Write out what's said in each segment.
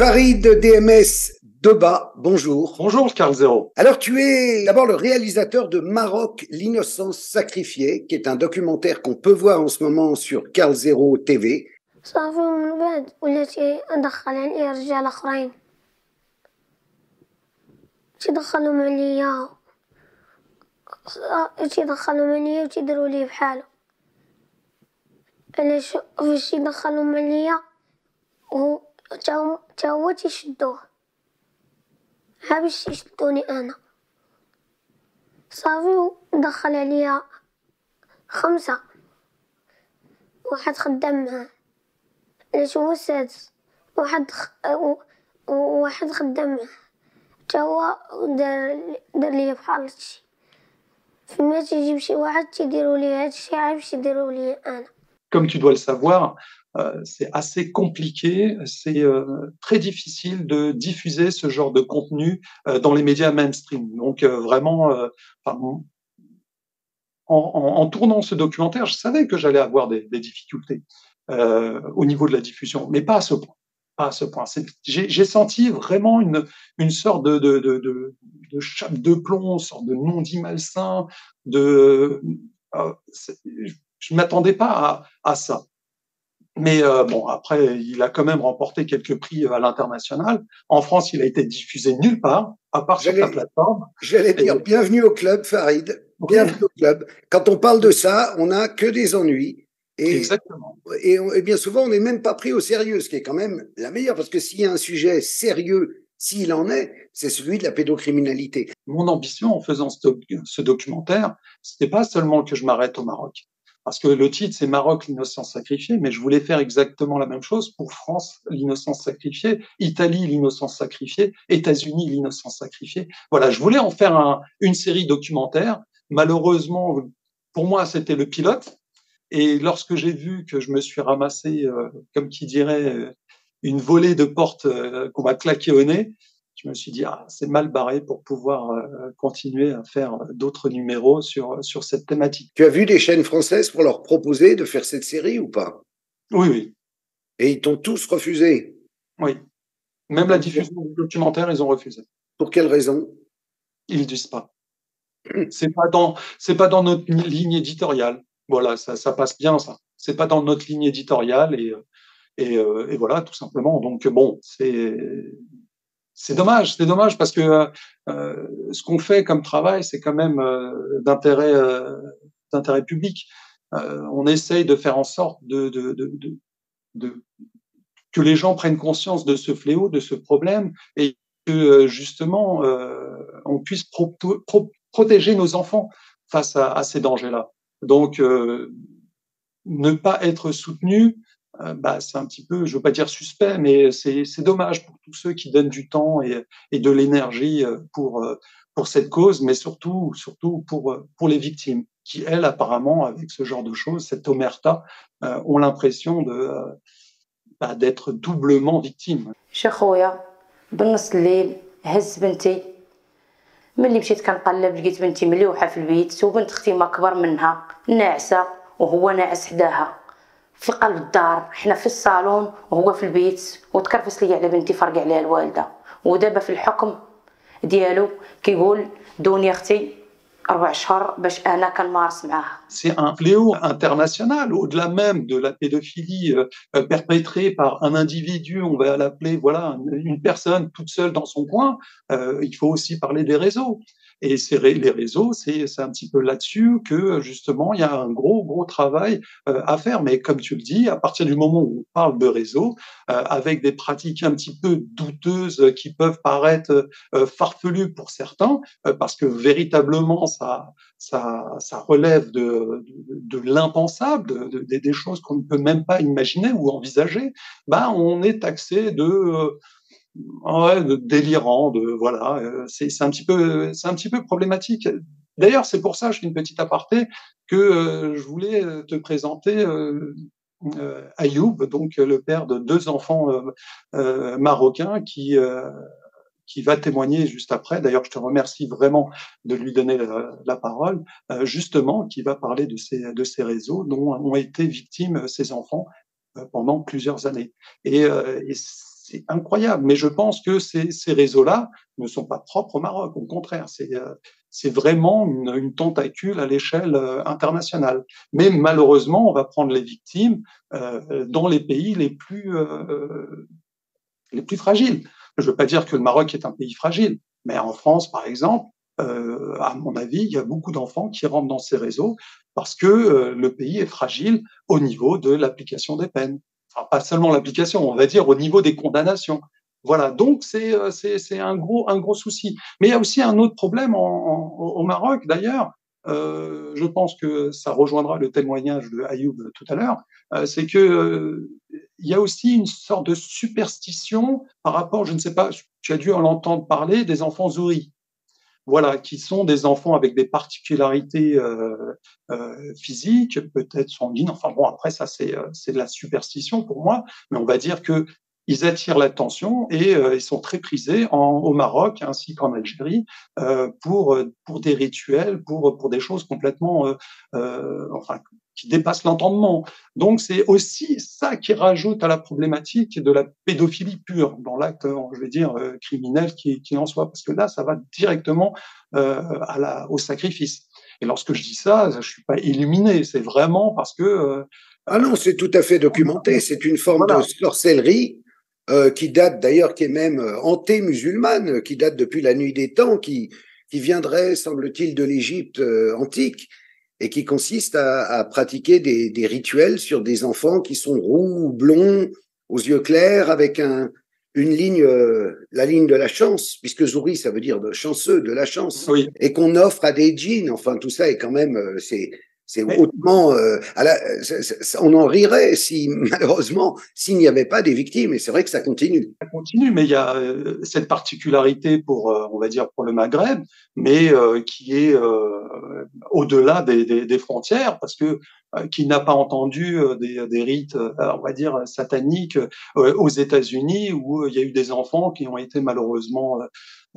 Farid DMS Deba, bonjour. Bonjour Carl Zero. Alors tu es d'abord le réalisateur de Maroc, l'innocence sacrifiée, qui est un documentaire qu'on peut voir en ce moment sur Carl Zero TV. صافي من بعد وليت ندخل عليه رجال اخرين تيدخلهم عليا تيدخلهم عليا وتيديروا لي بحالو علاش فاش يدخلهم عليا هو تا تا هو تيشدوه ها باش يشدوني أنا. صافي دخل عليا خمسة. واحد خدام معاه. علاش هو السادس واحد خ... واحد خدام معاه. تا هو دار دار ليا بحال هادشي. فما تيجيب شي واحد تيديروا ليه هادشي عاد باش يديروا ليا أنا. Comme tu dois c'est assez compliqué, c'est euh, très difficile de diffuser ce genre de contenu euh, dans les médias mainstream. Donc euh, vraiment, euh, enfin, en, en, en, tournant ce documentaire, je savais que j'allais avoir des, des difficultés euh, au niveau de la diffusion, mais pas à ce point. Pas à ce point. J'ai senti vraiment une, une sorte de, de, de, de, de chape de plomb, une sorte de non-dit malsain, de, je m'attendais pas à, à, ça. Mais euh, bon, après, il a quand même remporté quelques prix à l'international. En France, il a été diffusé nulle part, à part sur la plateforme. J'allais dire, et... bienvenue au club, Farid. Bienvenue oui. au club. Quand on parle de ça, on n'a que des ennuis. Et, Exactement. Et, et, bien souvent, on n'est même pas pris au sérieux, ce qui est quand même la meilleure, parce que s'il y a un sujet sérieux, s'il en est, c'est celui de la pédocriminalité. Mon ambition en faisant ce, ce documentaire, c'était pas seulement que je m'arrête au Maroc. Parce que le titre, c'est Maroc, l'innocence sacrifiée, mais je voulais faire exactement la même chose pour France, l'innocence sacrifiée, Italie, l'innocence sacrifiée, États-Unis, l'innocence sacrifiée. Voilà, je voulais en faire un, une série documentaire. Malheureusement, pour moi, c'était le pilote. Et lorsque j'ai vu que je me suis ramassé, euh, comme qui dirait, une volée de portes euh, qu'on m'a claqué au nez, je me suis dit, ah, c'est mal barré pour pouvoir euh, continuer à faire d'autres numéros sur, sur cette thématique. Tu as vu des chaînes françaises pour leur proposer de faire cette série ou pas? Oui, oui. Et ils t'ont tous refusé? Oui. Même la diffusion du documentaire, ils ont refusé. Pour quelle raison? Ils ne disent pas. C'est pas dans, c'est pas dans notre ligne éditoriale. Voilà, ça, ça passe bien, ça. C'est pas dans notre ligne éditoriale et, et, et voilà, tout simplement. Donc bon, c'est c'est dommage, c'est dommage parce que euh, ce qu'on fait comme travail, c'est quand même euh, d'intérêt euh, d'intérêt public. on essaye de faire en sorte de, de, de, de, que les gens prennent conscience de ce fléau, de ce problème, et que justement on puisse pro pro protéger nos enfants face à, à ces dangers-là. Donc ne pas être soutenu, bah, c'est un petit peu, je veux pas dire suspect, mais c'est dommage pour tous ceux qui donnent du temps et, et de l'énergie pour, pour cette cause, mais surtout, surtout pour, pour les victimes, qui, elles, apparemment, avec ce genre de choses, cette omerta, euh, ont l'impression de bah, d'être doublement victimes. بالنص الليل هز بنتي ملي مشيت كنقلب لقيت بنتي ملوحه في البيت وبنت اختي ما كبر منها ناعسه وهو ناعس حداها في قلب الدار حنا في الصالون وهو في البيت وتكرفس لي على بنتي فرق عليها الوالده ودابا في الحكم ديالو كيقول دوني اختي اربع شهور باش انا كنمارس معاها C'est un fléau international, au-delà même de la pédophilie euh, perpétrée par un individu, on va l'appeler voilà une personne toute seule dans son coin. Euh, il faut aussi parler des réseaux. Et c'est les réseaux, c'est un petit peu là-dessus que justement il y a un gros gros travail euh, à faire. Mais comme tu le dis, à partir du moment où on parle de réseaux, euh, avec des pratiques un petit peu douteuses qui peuvent paraître euh, farfelues pour certains, parce que véritablement ça ça, ça relève de, de, l'impensable, de, de, des choses qu'on ne peut même pas imaginer ou envisager, bah on est taxé de ouais, de délirant, de voilà, euh, c'est un petit peu, c'est un petit peu problématique. D'ailleurs, c'est pour ça, je fais une petite aparté, que euh, je voulais te présenter euh, euh, Ayoub, donc le père de deux enfants euh, marocains qui qui va témoigner juste après. D'ailleurs, je te remercie vraiment de lui donner la, la parole, justement, qui va parler de ces de ces réseaux dont ont été victimes ces enfants pendant plusieurs années. Et, et c'est incroyable. Mais je pense que ces, réseaux-là ne sont pas propres au Maroc. Au contraire, c'est euh, vraiment une, tentacule à l'échelle euh, internationale. Mais malheureusement, on va prendre les victimes euh, dans les pays les plus les plus fragiles. Je ne veux pas dire que le Maroc est un pays fragile, mais en France, par exemple, à mon avis, il y a beaucoup d'enfants qui rentrent dans ces réseaux parce que le pays est fragile au niveau de l'application des peines. Pas seulement l'application, on va dire au niveau des condamnations. Voilà, donc c'est euh, c'est un gros un gros souci. Mais il y a aussi un autre problème en, en, au Maroc d'ailleurs. Euh, je pense que ça rejoindra le témoignage de Ayoub tout à l'heure. Euh, c'est que euh, il y a aussi une sorte de superstition par rapport, je ne sais pas, tu as dû en entendre parler des enfants zouris voilà, qui sont des enfants avec des particularités euh, euh, physiques, peut-être sanguines. Enfin bon, après ça c'est euh, c'est de la superstition pour moi, mais on va dire que ils attirent l'attention et euh, ils sont très prisés en, au Maroc ainsi qu'en Algérie euh, pour pour des rituels, pour pour des choses complètement, euh, enfin qui dépasse l'entendement. Donc c'est aussi ça qui rajoute à la problématique de la pédophilie pure dans l'acte, je vais dire, euh, criminel qui, qui en soit, parce que là, ça va directement euh, à la, au sacrifice. Et lorsque je dis ça, je suis pas illuminé, c'est vraiment parce que... Euh, ah non, c'est tout à fait documenté, c'est une forme voilà. de sorcellerie euh, qui date d'ailleurs, qui est même euh, anté-musulmane, qui date depuis la nuit des temps, qui, qui viendrait, semble-t-il, de l'Égypte euh, antique et qui consiste à, à pratiquer des, des, rituels sur des enfants qui sont roux ou blonds, aux yeux clairs, avec un, une ligne, euh, la ligne de la chance, puisque Zouri, ça veut dire de chanceux, de la chance, oui. et qu'on offre à des djinns. Enfin, tout ça est quand même, euh, c'est c'est hautement. Euh, la, on en rirait si malheureusement s'il n'y avait pas des victimes. Et c'est vrai que ça continue. Ça continue, mais il y a euh, cette particularité pour, euh, on va dire, pour le Maghreb, mais euh, qui est euh, au-delà des, des, des, frontières, parce que qui n'a pas entendu des, des, rites, on va dire, sataniques aux États-Unis, où il y a eu des enfants qui ont été malheureusement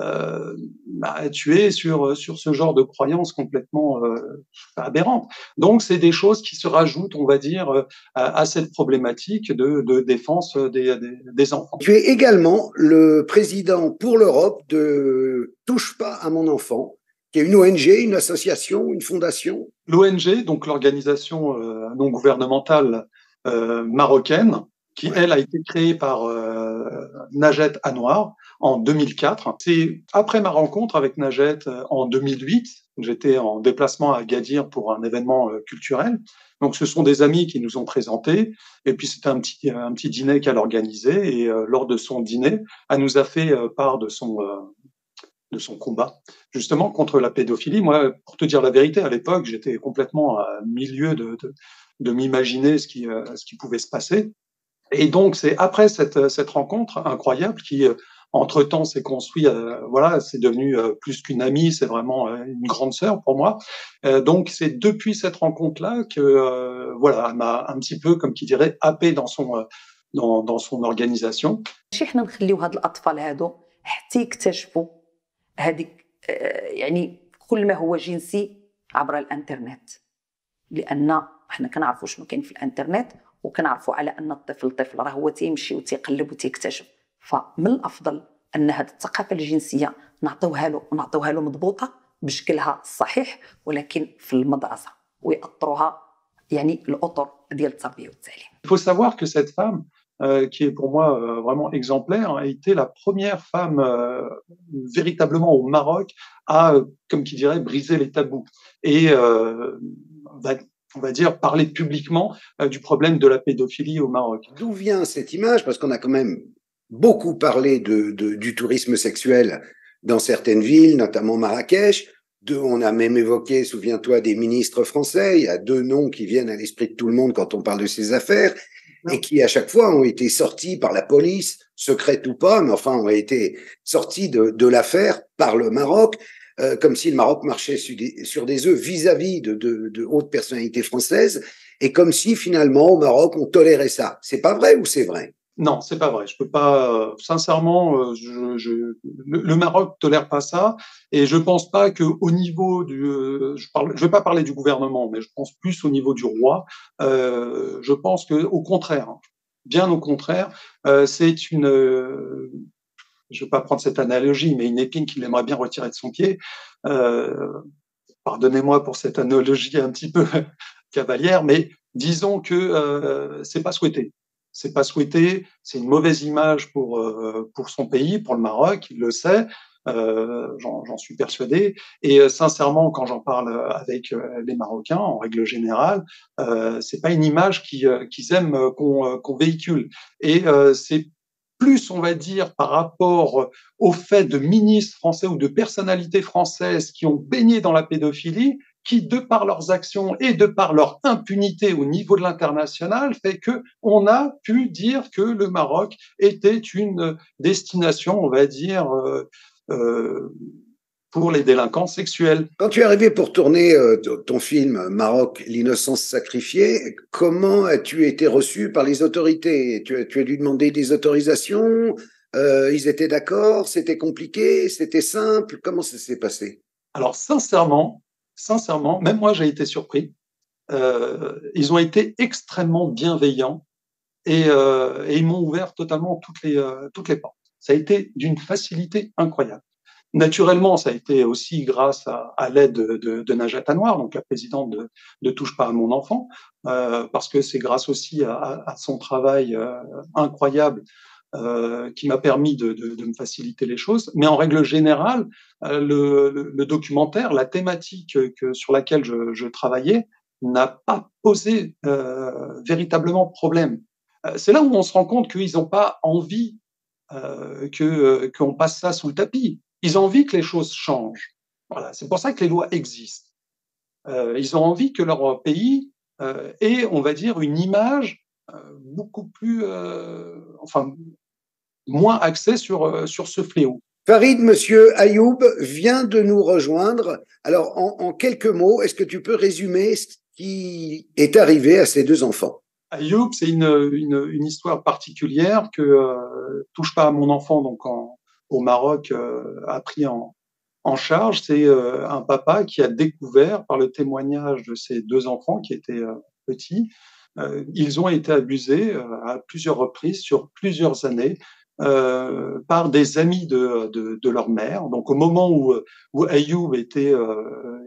euh, bah, tuer sur sur ce genre de croyances complètement euh, aberrantes. Donc c'est des choses qui se rajoutent, on va dire, euh, à, cette problématique de, de défense des, des, enfants. Tu es également le président pour l'Europe de Touche pas à mon enfant, qui est une ONG, une association, une fondation. L'ONG, donc l'organisation euh, non gouvernementale euh, marocaine, qui elle a été créée par euh, Najet Anwar en 2004. C'est après ma rencontre avec Najet euh, en 2008. J'étais en déplacement à Gadir pour un événement culturel. Donc ce sont des amis qui nous ont présentés. Et puis c'était un petit un petit dîner qu'elle organisait. Et lors de son dîner, elle nous a fait part de son de son combat justement contre la pédophilie. Moi, pour te dire la vérité, à l'époque, j'étais complètement à milieu de, de, m'imaginer ce qui, euh, ce qui pouvait se passer. Et donc, c'est après cette, cette rencontre incroyable qui, euh, entre-temps, s'est construit, euh, voilà, c'est devenu plus qu'une amie, c'est vraiment une grande sœur pour moi. Donc, c'est depuis cette rencontre-là que, voilà, m'a un petit peu, comme qui dirait, happé dans son, dans, dans son organisation. هذيك يعني كل ما هو جنسي عبر الإنترنت لأن حنا كنعرفوا شنو كاين في الإنترنت وكنعرفوا على أن الطفل طفل راه هو تيمشي وتيقلب وتيكتشف فمن الأفضل أن هذه الثقافة الجنسية نعطيوها له ونعطيوها له مضبوطة بشكلها الصحيح ولكن في المدرسة ويأطروها يعني الأطر ديال التربية والتعليم. Il faut savoir que cette femme euh, qui est pour moi euh, vraiment exemplaire, a été la première femme euh, véritablement au Maroc à, comme qui dirait, briser les tabous et on va dire parler publiquement du problème de la pédophilie au Maroc. D'où vient cette image? Parce qu'on a quand même beaucoup parlé de, du tourisme sexuel dans certaines villes, notamment Marrakech. On a même évoqué, souviens-toi, des ministres français. Il y a deux noms qui viennent à l'esprit de tout le monde quand on parle de ces affaires et qui à chaque fois ont été sortis par la police, secrète ou pas, mais enfin ont été sortis de, l'affaire par le Maroc, euh, comme si le Maroc marchait sur des, sur œufs vis-à-vis de, de hautes personnalités françaises, et comme si finalement au Maroc on tolérait ça. C'est pas vrai ou c'est vrai? Non, c'est pas vrai. Je peux pas, sincèrement, euh, le, Maroc tolère pas ça, et je pense pas que au niveau du, euh, je parle, je vais pas parler du gouvernement, mais je pense plus au niveau du roi. Euh, je pense que, au contraire, Bien au contraire, c'est une, euh, je veux pas prendre cette analogie, mais une épine qu'il aimerait bien retirer de son pied. Pardonnez-moi pour cette analogie un petit peu cavalière, mais disons que c'est pas souhaité. C'est pas souhaité. C'est une mauvaise image pour euh, pour son pays, pour le Maroc. Il le sait. Euh, j'en suis persuadé. Et euh, sincèrement, quand j'en parle avec euh, les Marocains, en règle générale, euh, c'est pas une image qu'ils aiment qu'on véhicule. Et c'est plus, on va dire, par rapport au fait de ministres français ou de personnalités françaises qui ont baigné dans la pédophilie, qui, de par leurs actions et de par leur impunité au niveau de l'international, fait que on a pu dire que le Maroc était une destination, on va dire, euh, euh, pour les délinquants sexuels. Quand tu es arrivé pour tourner euh, ton film Maroc, l'innocence sacrifiée, comment as-tu été reçu par les autorités? Tu as, tu as dû demander des autorisations Ils étaient d'accord C'était compliqué C'était simple Comment ça s'est passé? Alors sincèrement, sincèrement, même moi j'ai été surpris. Euh, ils ont été extrêmement bienveillants et, euh, et ils m'ont ouvert totalement toutes les, euh, toutes les portes. Ça a été d'une facilité incroyable. Naturellement, ça a été aussi grâce à, à l'aide de, de, de, Najat Anwar, donc la présidente de, de Touche pas à mon enfant, euh, parce que c'est grâce aussi à, à son travail euh, incroyable euh, qui m'a permis de, de, me faciliter les choses. Mais en règle générale, euh, le, le, documentaire, la thématique que, sur laquelle je, je travaillais, n'a pas posé euh, véritablement problème. c'est là où on se rend compte qu'ils n'ont pas envie euh, que qu'on passe ça sous le tapis. Ils ont envie que les choses changent. Voilà, c'est pour ça que les lois existent. Euh, ils ont envie que leur pays euh, ait, on va dire, une image euh, beaucoup plus, euh, enfin, moins axée sur euh, sur ce fléau. Farid, Monsieur Ayoub vient de nous rejoindre. Alors, en, en quelques mots, est-ce que tu peux résumer ce qui est arrivé à ces deux enfants? Ayoub, c'est une, une, une, histoire particulière que euh, touche pas à mon enfant donc en, au Maroc euh, a pris en, en charge. C'est euh, un papa qui a découvert par le témoignage de ses deux enfants qui étaient petits, ils ont été abusés à plusieurs reprises sur plusieurs années. Par des amis de, de, de, leur mère. Donc au moment où, où Ayoub était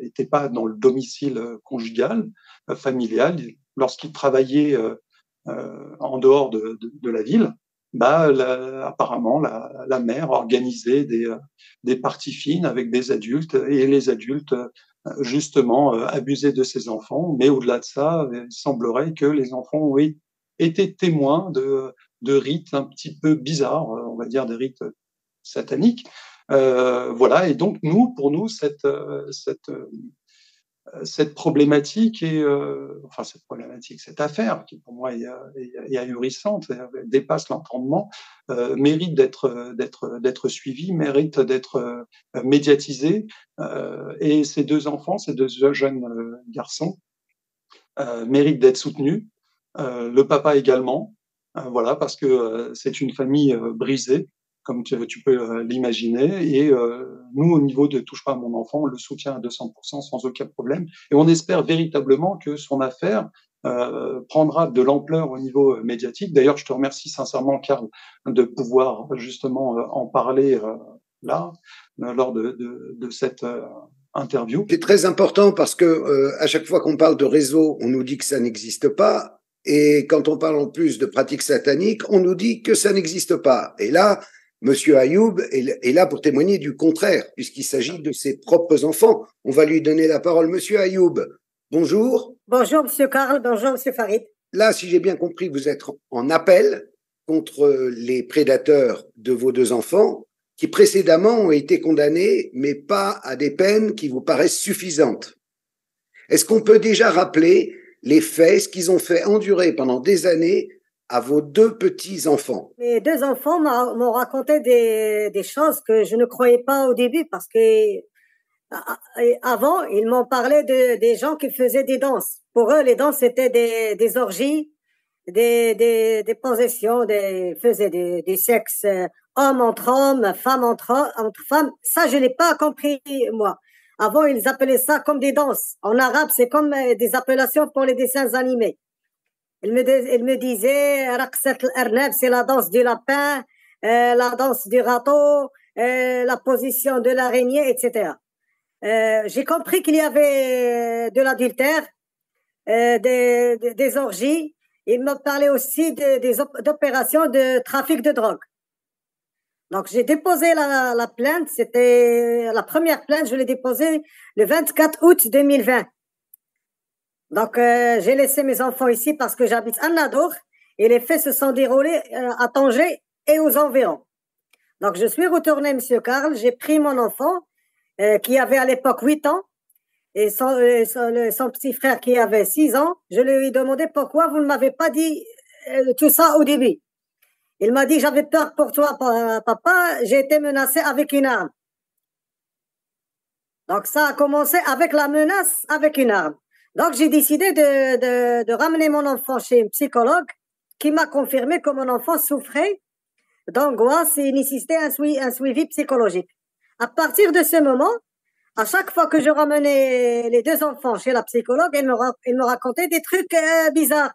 était pas dans le domicile conjugal, familial, lorsqu'il travaillait euh, euh, en dehors de, de, la ville, bah, apparemment la, la, mère organisait des, euh, des parties fines avec des adultes et les adultes justement abusaient de ses enfants. Mais au-delà de ça, il semblerait que les enfants ont été témoins de, de rites un petit peu bizarres, on va dire des rites sataniques. Euh, voilà, et donc nous, pour nous, cette, cette, cette problématique et euh, enfin cette problématique, cette affaire qui pour moi est, est, est ahurissante, dépasse l'entendement, euh, mérite d'être d'être d'être suivi, mérite d'être euh, médiatisé. Euh, et ces deux enfants, ces deux jeunes euh, garçons, euh, méritent d'être soutenus. le papa également, voilà parce que c'est une famille brisée comme tu, tu peux euh, l'imaginer. Et euh, nous, au niveau de Touche pas à mon enfant, on le soutient à 200% sans aucun problème. Et on espère véritablement que son affaire euh, prendra de l'ampleur au niveau médiatique. D'ailleurs, je te remercie sincèrement, Karl, de pouvoir justement en parler là, lors de, de, de cette interview. C'est très important parce que euh, à chaque fois qu'on parle de réseau, on nous dit que ça n'existe pas. Et quand on parle en plus de pratiques sataniques, on nous dit que ça n'existe pas. Et là, Monsieur Ayoub est là pour témoigner du contraire, puisqu'il s'agit de ses propres enfants. On va lui donner la parole. Monsieur Ayoub, bonjour. Bonjour, Monsieur Karl. Bonjour, Monsieur Farid. Là, si j'ai bien compris, vous êtes en appel contre les prédateurs de vos deux enfants qui précédemment ont été condamnés, mais pas à des peines qui vous paraissent suffisantes. Est-ce qu'on peut déjà rappeler les faits, ce qu'ils ont fait endurer pendant des années à vos deux petits-enfants Mes deux enfants m'ont raconté des, choses que je ne croyais pas au début parce que avant, ils m'ont parlé de, des gens qui faisaient des danses. Pour eux, les danses, c'était des, orgies, des, des, des possessions, des, faisaient des, sexes euh, hommes entre hommes, femmes entre, entre femmes. Ça, je n'ai pas compris, moi. Avant, ils appelaient ça comme des danses. En arabe, c'est comme euh, des appellations pour les dessins animés. Il me, me disait, c'est la danse du lapin, euh, la danse du râteau, euh, la position de l'araignée, etc. Euh, j'ai compris qu'il y avait de l'adultère, euh, des, des, orgies. Il me parlait aussi de, des d'opérations de trafic de drogue. Donc j'ai déposé la, la plainte, c'était la première plainte, je l'ai déposée le 24 août 2020. Donc euh, j'ai laissé mes enfants ici parce que j'habite à Nadour et les faits se sont déroulés euh, à Tanger et aux environs. Donc je suis retourné, Monsieur Karl, j'ai pris mon enfant euh, qui avait à l'époque 8 ans et son, son, petit frère qui avait 6 ans. Je lui ai demandé pourquoi vous ne m'avez pas dit tout ça au début. Il m'a dit, j'avais peur pour toi, papa, j'ai été menacé avec une arme. Donc ça a commencé avec la menace avec une arme. Donc j'ai décidé de, de, ramener mon enfant chez un psychologue qui m'a confirmé que mon enfant souffrait d'angoisse et nécessitait un, suivi, un suivi psychologique. À partir de ce moment, à chaque fois que je ramenais les deux enfants chez la psychologue, elle me, elle me racontait des trucs euh, bizarres.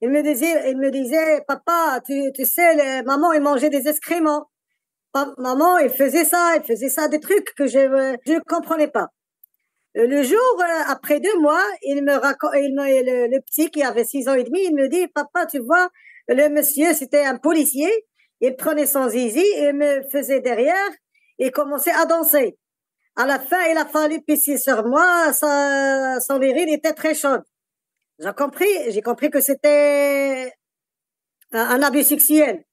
Il me disait, il me disait, papa, tu, tu sais, maman, il mangeait des excréments. maman, il faisait ça, il faisait ça, des trucs que je je comprenais pas. Le jour euh, après deux mois, il me raconte, il me, le, petit qui avait six ans et demi, il me dit, papa, tu vois, le monsieur, c'était un policier, il prenait son zizi et me faisait derrière et commençait à danser. À la fin, il a fallu pisser sur moi, sa, son viril était très chaud. J'ai compris, j'ai compris que c'était un, abus sexuel.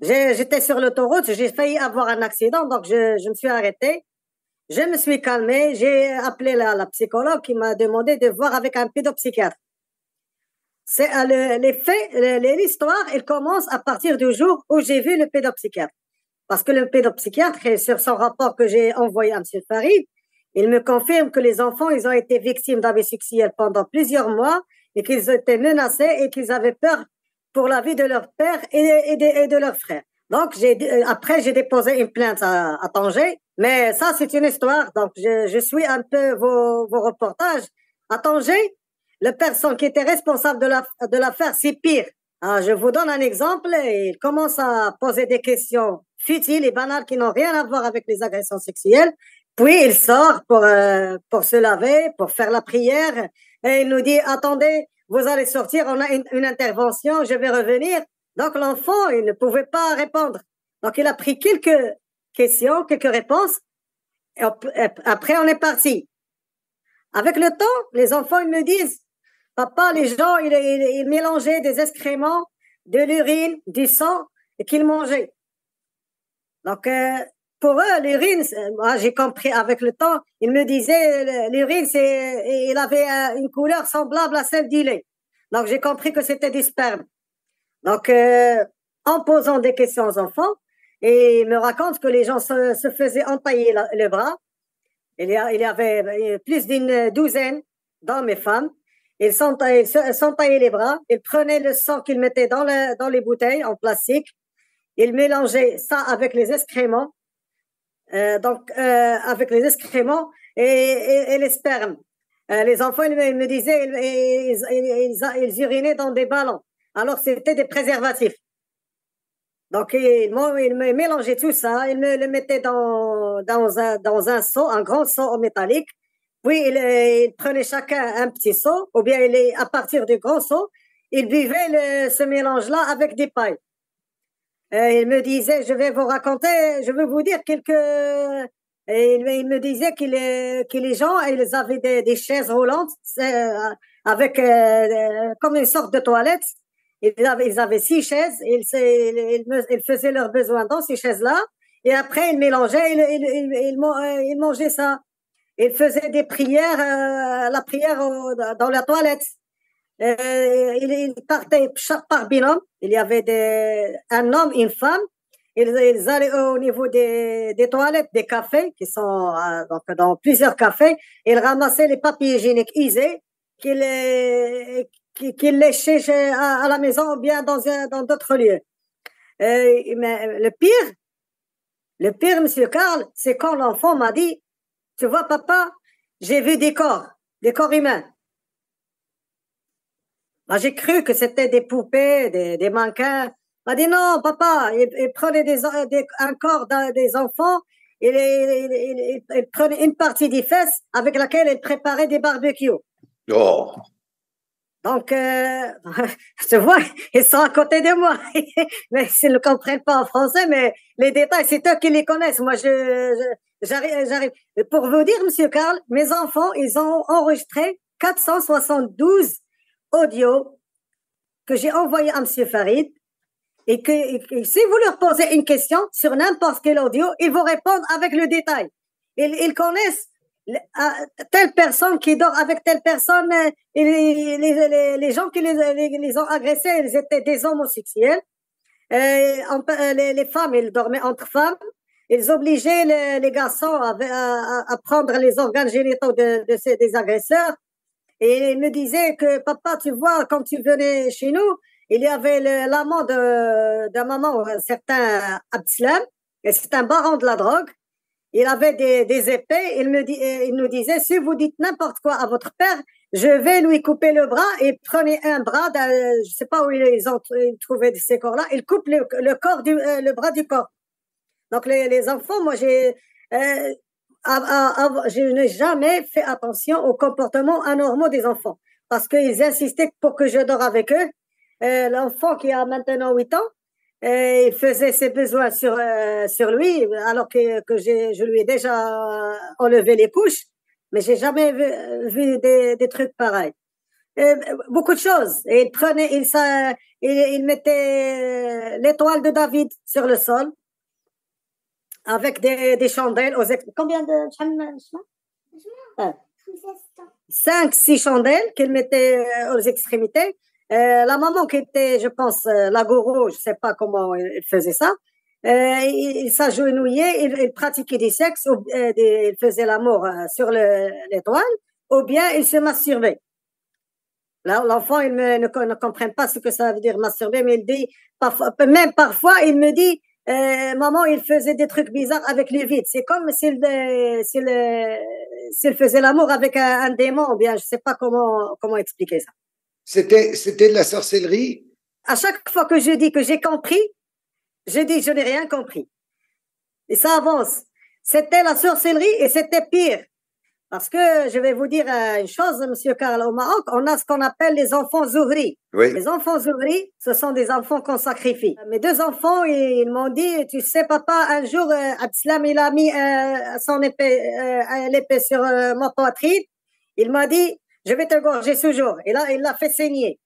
J'étais sur l'autoroute, j'ai failli avoir un accident, donc je, me suis arrêtée. Je me suis calmée, j'ai appelé la, psychologue qui m'a demandé de voir avec un pédopsychiatre. Euh, les faits, l'histoire, elle commence à partir du jour où j'ai vu le pédopsychiatre. Parce que le pédopsychiatre, sur son rapport que j'ai envoyé à M. Farid, il me confirme que les enfants, ils ont été victimes d'abus sexuels pendant plusieurs mois et qu'ils étaient menacés et qu'ils avaient peur pour la vie de leur père et de, de, leur frère. Donc, euh, après, j'ai déposé une plainte à, Tanger, mais ça, c'est une histoire. Donc, je, suis un peu vos, reportages. À Tanger, la personne qui était responsable de, la, de l'affaire, c'est pire. Alors, je vous donne un exemple. Il commence à poser des questions futiles et banales qui n'ont rien à voir avec les agressions sexuelles. Puis il sort pour, euh, pour se laver, pour faire la prière, et il nous dit, attendez, vous allez sortir, on a une, intervention, je vais revenir. Donc l'enfant, il ne pouvait pas répondre. Donc il a pris quelques questions, quelques réponses, et après on est parti. Avec le temps, les enfants, ils me disent, papa, les gens, ils, ils, mélangeaient des excréments, de l'urine, du sang, et qu'ils mangeaient. Donc, euh, pour eux, l'urine, moi j'ai compris avec le temps, ils me disaient l'urine, c'est, il avait une couleur semblable à celle du lait. Donc j'ai compris que c'était du sperme. Donc euh, en posant des questions aux enfants, et ils me racontent que les gens se, faisaient entailler le bras. Il y, il y avait plus d'une douzaine d'hommes et femmes. Ils s'entaillaient les bras, ils prenaient le sang qu'ils mettaient dans, le, dans les bouteilles en plastique, ils mélangeaient ça avec les excréments euh, donc euh, avec les excréments et, les spermes. Euh, les enfants, ils, me disaient, ils, urinaient dans des ballons. Alors c'était des préservatifs. Donc ils, ils me mélangeaient tout ça, ils me le mettaient dans, dans, un, dans un seau, un grand seau métallique. Puis ils, prenaient chacun un petit seau, ou bien à partir du grand seau, ils buvaient ce mélange-là avec des pailles. Euh, il me disait, je vais vous raconter, je vais vous dire quelques. Et il, me disait que les, que les gens, ils avaient des, des chaises roulantes euh, avec euh, comme une sorte de toilette. Ils avaient, ils avaient six chaises. Ils, ils, faisaient leurs besoins dans ces chaises-là. Et après, ils mélangeaient, ils, mangeaient ça. Ils faisaient des prières, la prière dans la toilette. Euh, ils, partaient par binôme. Il y avait des, un homme, une femme. Ils, ils allaient au niveau des, des, toilettes, des cafés, qui sont euh, donc dans plusieurs cafés. Ils ramassaient les papiers hygiéniques usés qu'ils qu'ils léchaient à, à, la maison ou bien dans dans d'autres lieux. Euh, mais le pire, le pire, Monsieur Karl, c'est quand l'enfant m'a dit, tu vois, papa, j'ai vu des corps, des corps humains. Bah, j'ai cru que c'était des poupées, des, des mannequins. Il m'a dit non, papa, il, prenait des, des, un corps des enfants, il, il, il, prenait une partie des fesses avec laquelle il préparait des barbecues. Oh. Donc, euh, je vois, ils sont à côté de moi. mais ils ne comprennent pas en français, mais les détails, c'est eux qui les connaissent. Moi, je, j'arrive, j'arrive. Pour vous dire, Monsieur Karl, mes enfants, ils ont enregistré 472 audios que j'ai envoyés à Monsieur Farid. Et que, si vous leur posez une question sur n'importe quel audio, ils vont répondre avec le détail. Ils, connaissent telle personne qui dort avec telle personne, euh, les, les, les gens qui les, les, ont agressés, ils étaient des homosexuels. Euh, euh, les, femmes, ils dormaient entre femmes. Ils obligeaient les, garçons à, à, prendre les organes génitaux de, de ces, des agresseurs. Et ils me disaient que, papa, tu vois, quand tu venais chez nous, il y avait l'amant de, de maman, un certain Abdeslam, et c'est un baron de la drogue il avait des, des épées, il, me dit, il nous disait, si vous dites n'importe quoi à votre père, je vais lui couper le bras et prenez un bras, je sais pas où ils ont trouvé ces corps-là, il coupe le, le corps du, euh, le bras du corps. Donc les, les enfants, moi j'ai, euh, je n'ai jamais fait attention au comportement anormaux des enfants. Parce qu'ils insistaient pour que je dors avec eux. Euh, L'enfant qui a maintenant 8 ans, il faisait ses besoins sur euh, sur lui alors que que je lui ai déjà enlevé les couches. Mais j'ai jamais vu, vu des, des trucs pareils. Beaucoup de choses. Il prenait il ça il, il mettait l'étoile de David sur le sol avec des, des chandelles aux combien de cinq six chandelles qu'il mettait aux extrémités. Euh, la maman qui était, je pense, euh, la gourou, je sais pas comment il faisait ça, euh, il, s'agenouillait, il, il, pratiquait des sexes, ou, euh, des, il faisait l'amour sur l'étoile, ou bien il se masturbait. L'enfant, il me, ne, ne, comprend pas ce que ça veut dire masturber, mais il dit, parfois, même parfois, il me dit, maman, il faisait des trucs bizarres avec les vides. C'est comme s'il s'il faisait l'amour avec un, un, démon, ou bien je sais pas comment comment expliquer ça. C'était, c'était de la sorcellerie? À chaque fois que je dis que j'ai compris, je dis que je n'ai rien compris. Et ça avance. C'était la sorcellerie et c'était pire. Parce que je vais vous dire une chose, Monsieur Karl, au Maroc, on a ce qu'on appelle les enfants zouri. Oui. Les enfants zouri, ce sont des enfants qu'on sacrifie. Mes deux enfants, ils, m'ont dit, tu sais, papa, un jour, euh, Abslam, il a mis euh, son épée, euh, l'épée sur euh, ma poitrine. Il m'a dit, je vais te gorger ce jour. Et là, il l'a fait saigner.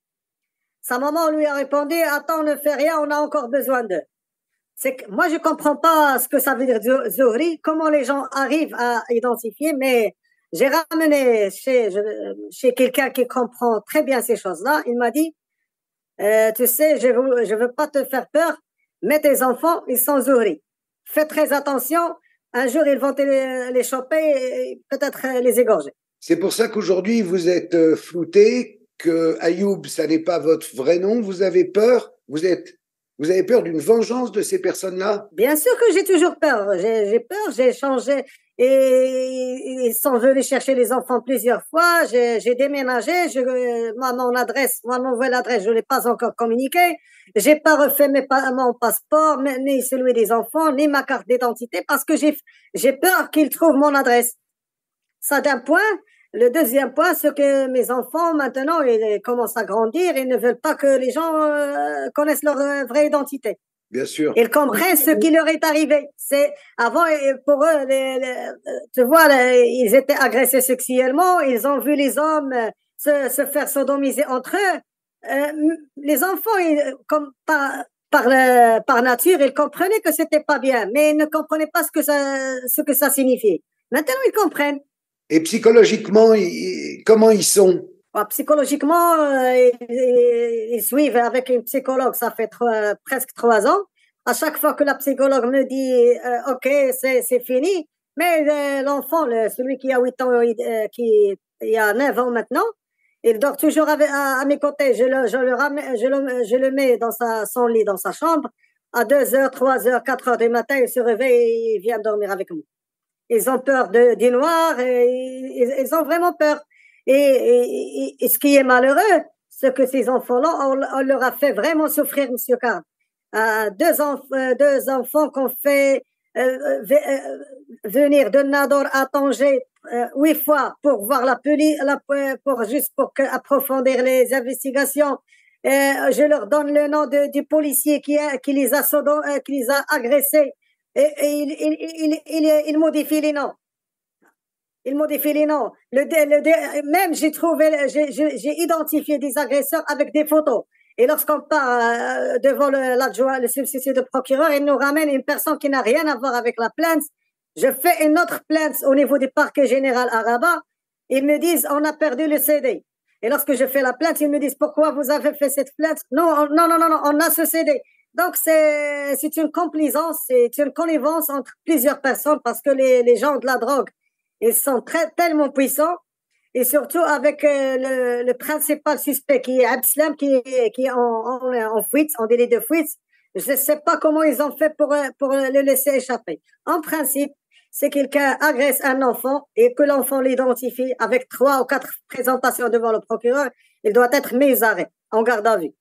Sa maman lui a répondu, attends, ne fais rien, on a encore besoin d'eux. C'est que moi, je comprends pas ce que ça veut dire Zohri, comment les gens arrivent à identifier, mais j'ai ramené chez, chez quelqu'un qui comprend très bien ces choses-là. Il m'a dit, euh, tu sais, je veux, je veux pas te faire peur, mais tes enfants, ils sont Zohri. Fais très attention. Un jour, ils vont te les, les choper et peut-être les égorger. C'est pour ça qu'aujourd'hui, vous êtes euh, flouté, que Ayoub, ça n'est pas votre vrai nom. Vous avez peur Vous êtes vous avez peur d'une vengeance de ces personnes-là? Bien sûr que j'ai toujours peur. J'ai peur, j'ai changé. Et ils sont venus chercher les enfants plusieurs fois. J'ai déménagé. Je, moi, mon adresse, mon nouvelle adresse, je l'ai pas encore communiquée. J'ai pas refait mes, mon passeport, ni celui des enfants, ni ma carte d'identité, parce que j'ai peur qu'ils trouvent mon adresse. Ça d'un point. Le deuxième point, c'est que mes enfants, maintenant, ils commencent à grandir et ne veulent pas que les gens euh, connaissent leur euh, vraie identité. Bien sûr. Ils comprennent ce qui leur est arrivé. C'est avant pour eux, les, tu vois, ils étaient agressés sexuellement, ils ont vu les hommes euh, se, se faire sodomiser entre eux. Euh, les enfants, ils, comme par par, par nature, ils comprenaient que c'était pas bien, mais ils ne comprenaient pas ce que ça ce que ça signifiait. Maintenant, ils comprennent. Et psychologiquement, comment ils sont? Psychologiquement, euh, ils, suivent avec une psychologue, ça fait presque trois ans. À chaque fois que la psychologue me dit euh, OK, c'est fini, mais euh, l'enfant, celui qui a 8 ans, qui il a 9 ans maintenant, il dort toujours à, mes côtés. Je le, je le, ramène, je le, je le mets dans sa, son lit, dans sa chambre. À 2 heures, 3 heures, 4 heures du matin, il se réveille et il vient dormir avec moi ils ont peur de, des Noirs, et, ils, ont vraiment peur. Et, et, ce qui est malheureux, ce que ces enfants-là, on, leur a fait vraiment souffrir, Monsieur Card. Euh, deux, euh, deux enfants qu'on fait euh, venir de Nador à Tanger huit fois pour voir la police, pour juste pour approfondir les investigations. je leur donne le nom de, du policier qui, qui les a qui les a agressés et, il, il, il, il, modifie les noms. Il modifie les noms. Le, le, même j'ai trouvé, j'ai identifié des agresseurs avec des photos. Et lorsqu'on part euh, devant l'adjoint, le, substitut de procureur, il nous ramène une personne qui n'a rien à voir avec la plainte. Je fais une autre plainte au niveau du parquet général à Rabat. Ils me disent, on a perdu le CD. Et lorsque je fais la plainte, ils me disent, pourquoi vous avez fait cette plainte? Non, non, non, non, non, on a ce CD. Donc, c'est, c'est une complaisance, c'est une connivence entre plusieurs personnes parce que les, les gens de la drogue, ils sont très, tellement puissants et surtout avec euh, le, principal suspect qui est Abslam, qui, qui est en, en, en, fuite, en délai de fuite. Je ne sais pas comment ils ont fait pour, pour le laisser échapper. En principe, c'est quelqu'un agresse un enfant et que l'enfant l'identifie avec trois ou quatre présentations devant le procureur, il doit être mis à arrêt, en garde à vue.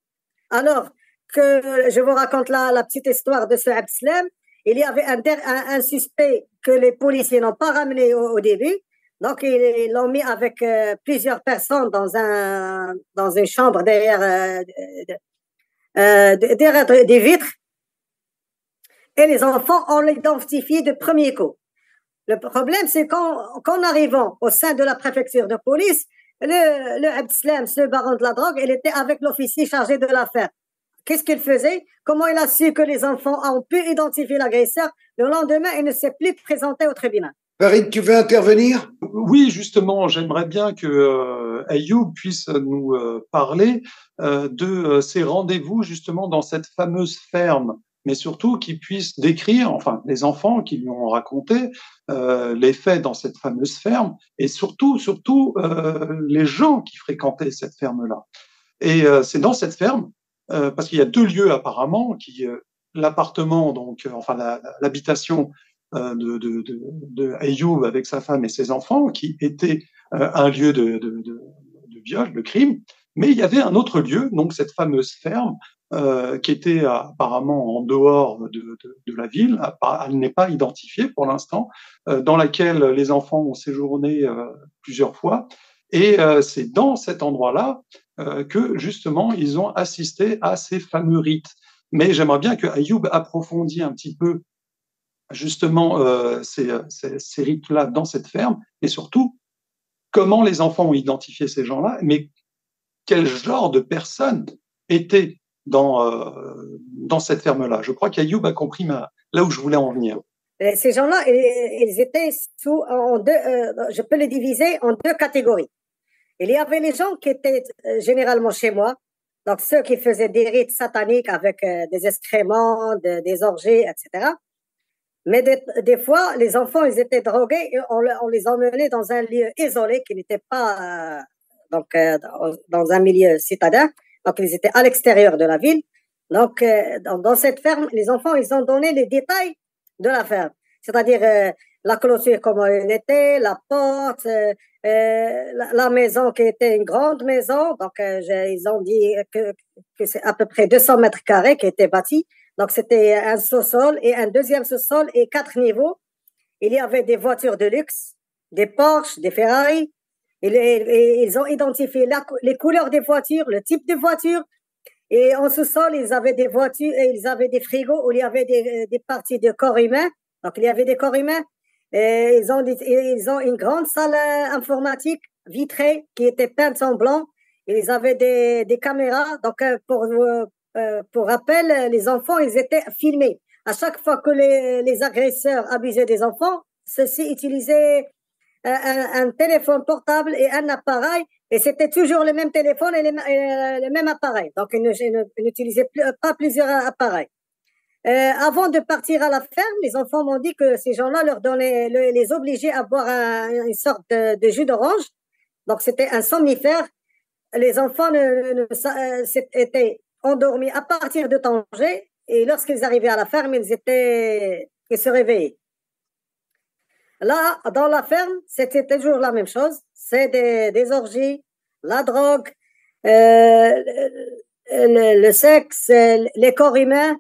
Alors, que je vous raconte la, la petite histoire de ce Abslam. Il y avait un, un, suspect que les policiers n'ont pas ramené au, début. Donc, ils l'ont mis avec euh, plusieurs personnes dans un dans une chambre derrière euh, euh, derrière des vitres. Et les enfants, on l'identifié de premier coup. Le problème, c'est qu'en arrivant au sein de la préfecture de police, le, le Abdeslam, ce baron de la drogue, il était avec l'officier chargé de l'affaire. Qu'est-ce qu'il faisait? Comment il a su que les enfants ont pu identifier l'agresseur Le lendemain, il ne s'est plus présenté au tribunal. Farid, tu veux intervenir? Oui, justement, j'aimerais bien que euh, Ayoub puisse nous euh, parler euh, de euh, ces rendez-vous justement dans cette fameuse ferme, mais surtout qu'il puisse décrire, enfin, les enfants qui lui ont raconté euh, les faits dans cette fameuse ferme, et surtout, surtout les gens qui fréquentaient cette ferme-là. Et c'est dans cette ferme euh, parce qu'il y a deux lieux apparemment, qui euh, l'appartement, donc euh, enfin l'habitation de, de, Ayoub avec sa femme et ses enfants, qui était un lieu de, viol, de crime, mais il y avait un autre lieu, donc cette fameuse ferme, qui était apparemment en dehors de, la ville, elle n'est pas identifiée pour l'instant, dans laquelle les enfants ont séjourné plusieurs fois. Et c'est dans cet endroit-là euh, que justement ils ont assisté à ces fameux rites. Mais j'aimerais bien que Ayoub approfondisse un petit peu justement euh, ces, ces, rites-là dans cette ferme, et surtout comment les enfants ont identifié ces gens-là, mais quel genre de personnes étaient dans, euh, dans cette ferme-là. Je crois qu'Ayoub a compris là où je voulais en venir. Ces gens-là, ils étaient sous, en deux, euh, je peux les diviser en deux catégories. Il y avait les gens qui étaient euh, généralement chez moi, donc ceux qui faisaient des rites sataniques avec euh, des excréments, des orgies, etc. Mais des, fois, les enfants, ils étaient drogués et on, on, les emmenait dans un lieu isolé qui n'était pas euh, donc dans, un milieu citadin. Donc, ils étaient à l'extérieur de la ville. Donc, dans, dans, cette ferme, les enfants, ils ont donné les détails de la ferme, c'est-à-dire la clôture comment elle était, la porte, euh, la, maison qui était une grande maison, donc euh, ils ont dit que, que c'est à peu près 200 mètres carrés qui était bâti. Donc c'était un sous-sol et un deuxième sous-sol et quatre niveaux. Il y avait des voitures de luxe, des Porsche, des Ferrari. Ils ont identifié les couleurs des voitures, le type de voiture. Et en sous-sol, ils avaient des voitures et ils avaient des frigos où il y avait des, des parties de corps humains. Donc il y avait des corps humains et ils ont, ils ont une grande salle euh, informatique vitrée qui était peinte en blanc. ils avaient des, des caméras. Donc, euh, pour, euh, pour rappel, les enfants, ils étaient filmés. À chaque fois que les, les agresseurs abusaient des enfants, ceux-ci utilisaient un, un, téléphone portable et un appareil. Et c'était toujours le même téléphone et, le même appareil. Donc, ils n'utilisaient pas plusieurs appareils. Euh, avant de partir à la ferme, les enfants m'ont dit que ces gens-là leur donnaient, les obligeaient à boire une sorte de, jus d'orange. Donc c'était un somnifère. Les enfants ne, euh, étaient endormis à partir de Tanger et lorsqu'ils arrivaient à la ferme, ils étaient, ils se réveillaient. Là, dans la ferme, c'était toujours la même chose. C'est des, orgies, la drogue, euh, le, sexe, les corps humains.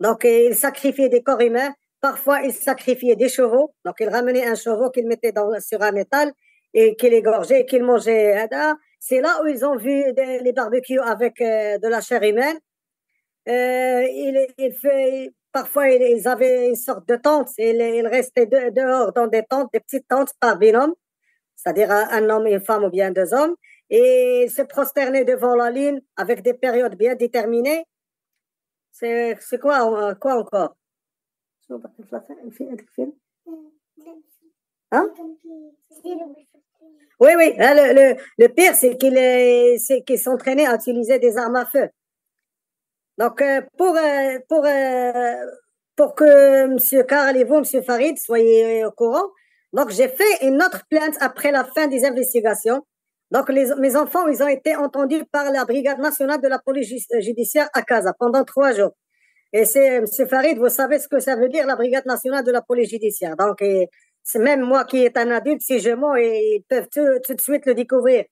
Donc, il sacrifiait des corps humains. Parfois, il sacrifiait des chevaux. Donc, il ramenait un chevaux qu'il mettait dans, sur un étal et qu'il égorgeait et qu'il mangeait. C'est là où ils ont vu les barbecues avec euh, de la chair humaine. Euh, il, fait, parfois, ils avaient une sorte de tente. Ils, ils restaient dehors dans des tentes, des petites tentes par binôme, c'est-à-dire un homme, une femme ou bien deux hommes. Et ils se prosternaient devant la lune avec des périodes bien déterminées. C'est quoi, quoi encore? Hein? Oui, oui. Le, le, pire, c'est qu'ils qu s'entraînaient à utiliser des armes à feu. Donc, euh, pour, euh, pour, euh, que M. Karl et vous, M. Farid, soyez au courant, j'ai fait une autre plainte après la fin des investigations. Donc, mes enfants, ils ont été entendus par la Brigade nationale de la police judiciaire à Casa pendant trois jours. Et c'est, M. Farid, vous savez ce que ça veut dire, la Brigade nationale de la police judiciaire. Donc, c'est même moi qui est un adulte, si je mens, ils peuvent tout, de suite le découvrir.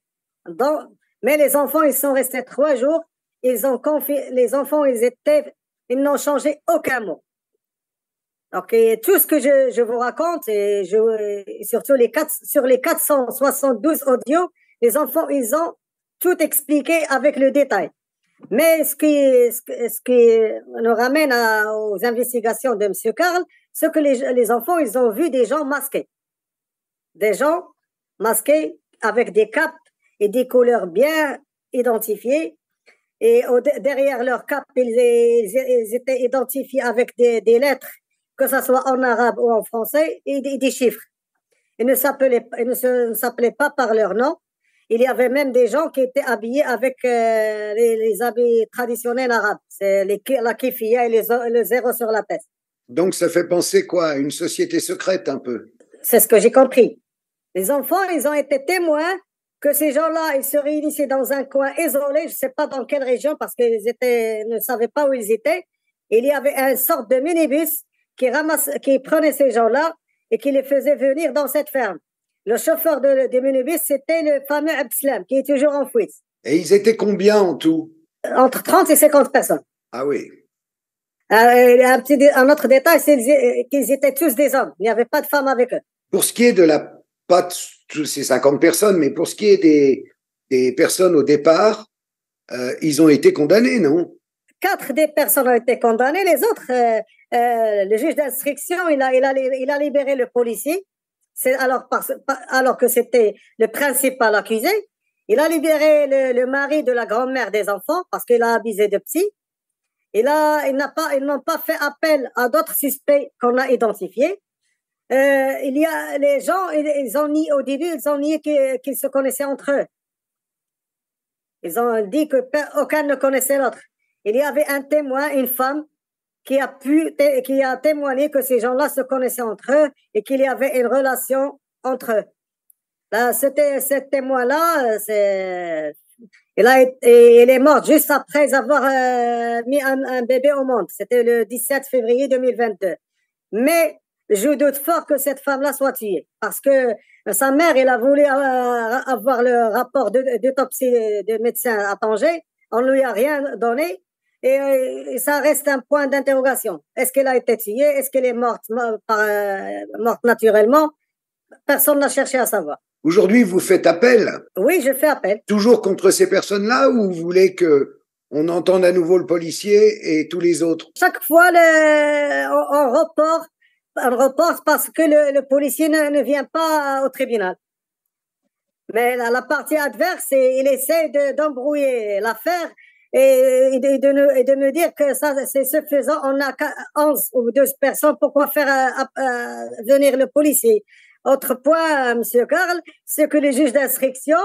Donc, mais les enfants, ils sont restés trois jours. Ils ont confié, les enfants, ils étaient, ils n'ont changé aucun mot. Donc, tout ce que je, vous raconte, et, surtout les quatre, sur les 472 audios, les enfants, ils ont tout expliqué avec le détail. Mais ce qui, ce qui nous ramène aux investigations de M. Karl, c'est que les, les enfants, ils ont vu des gens masqués. Des gens masqués avec des capes et des couleurs bien identifiées. Et derrière leur cap, ils, étaient identifiés avec des, des, lettres, que ce soit en arabe ou en français, et des, des chiffres. Ils ne s'appelaient pas par leur nom. Il y avait même des gens qui étaient habillés avec euh, les, les, habits traditionnels arabes. C'est les, la kifia et les, le zéro sur la tête. Donc ça fait penser quoi? Une société secrète un peu C'est ce que j'ai compris. Les enfants, ils ont été témoins que ces gens-là, ils se réunissaient dans un coin isolé, je ne sais pas dans quelle région, parce qu'ils étaient, ne savaient pas où ils étaient. Il y avait une sorte de minibus qui ramasse, qui prenait ces gens-là et qui les faisait venir dans cette ferme. Le chauffeur de, de minibus, c'était le fameux Abslam, qui est toujours en fuite. Et ils étaient combien en tout? Entre 30 et 50 personnes. Ah oui. Euh, un, petit, un autre détail, c'est qu'ils étaient tous des hommes. Il n'y avait pas de femmes avec eux. Pour ce qui est de la, pas de ces 50 personnes, mais pour ce qui est des, des personnes au départ, euh, ils ont été condamnés, non? Quatre des personnes ont été condamnées. Les autres, euh, euh, le juge d'instruction, il a, il, a, il a libéré le policier. C'est alors, alors que c'était le principal accusé. Il a libéré le, mari de la grand-mère des enfants parce qu'il a abusé de psy. Et là, ils n'ont pas, ils n'ont pas fait appel à d'autres suspects qu'on a identifiés. Euh, il y a les gens, ils, ont nié au début, ils ont nié qu'ils se connaissaient entre eux. Ils ont dit que aucun ne connaissait l'autre. Il y avait un témoin, une femme, qui a pu, qui a témoigné que ces gens-là se connaissaient entre eux et qu'il y avait une relation entre eux. Là, c'était, ce témoin-là, c'est, il, a, il est mort juste après avoir euh, mis un, un, bébé au monde. C'était le 17 février 2022. Mais je doute fort que cette femme-là soit tuée parce que sa mère, elle a voulu euh, avoir le rapport d'autopsie de, de médecin à Tanger. On lui a rien donné. Et, et, ça reste un point d'interrogation. Est-ce qu'elle a été tuée? Est-ce qu'elle est morte, par, euh, morte naturellement? Personne n'a cherché à savoir. Aujourd'hui, vous faites appel? Oui, je fais appel. Toujours contre ces personnes-là ou vous voulez que on entende à nouveau le policier et tous les autres? Chaque fois, le, on, on, reporte, on reporte parce que le, le policier ne, ne, vient pas au tribunal. Mais la, la partie adverse, il essaie d'embrouiller de, l'affaire et, de, de, et, de, me dire que ça, c'est ce faisant, on a 11 ou 12 personnes, pourquoi faire euh, euh, venir le policier? Autre point, Monsieur Karl, c'est que le juge d'instruction,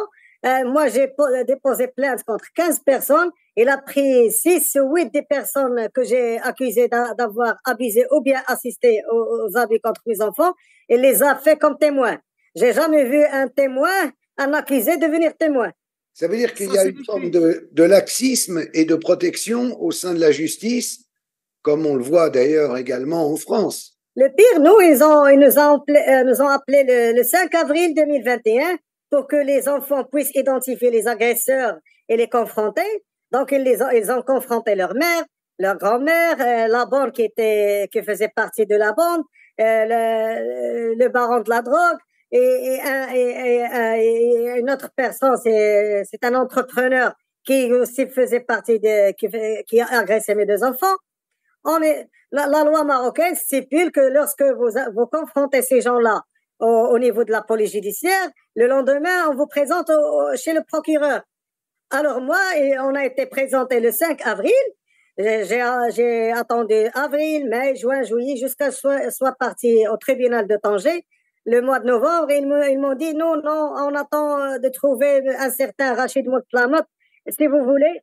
euh, moi j'ai déposé plainte contre 15 personnes. Il a pris 6 ou 8 des personnes que j'ai accusées d'avoir abusé ou bien assisté aux, aux, abus contre mes enfants et les a fait comme témoins. J'ai jamais vu un témoin, un accusé devenir témoin. Ça veut dire qu'il y a une forme de, de laxisme et de protection au sein de la justice, comme on le voit d'ailleurs également en France. Le pire, nous, ils, ont, ils nous, ont appelé, euh, nous ont appelé le, le, 5 avril 2021 pour que les enfants puissent identifier les agresseurs et les confronter. Donc, ils, les ont, ils ont confronté leur mère, leur grand-mère, euh, la bande qui était, qui faisait partie de la bande, euh, le, le, baron de la drogue, et, une autre personne, c'est, un entrepreneur qui aussi faisait partie de, qui, qui a agressé mes deux enfants. On est, la, loi marocaine stipule que lorsque vous, vous confrontez ces gens-là au, au, niveau de la police judiciaire, le lendemain, on vous présente chez le procureur. Alors moi, on a été présenté le 5 avril. J'ai attendu avril, mai, juin, juillet, jusqu'à soit, soit parti au tribunal de Tanger. Le mois de novembre, ils m'ont dit non, non, on attend de trouver un certain Rachid Moutlamot. Si vous voulez,